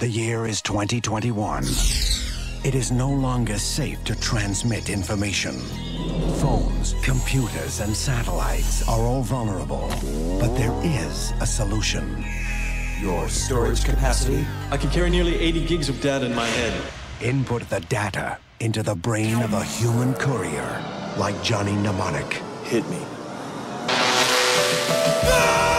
The year is 2021. It is no longer safe to transmit information. Phones, computers, and satellites are all vulnerable. But there is a solution. Your storage capacity? I can carry nearly 80 gigs of data in my head. Input the data into the brain of a human courier, like Johnny Mnemonic. Hit me. Ah!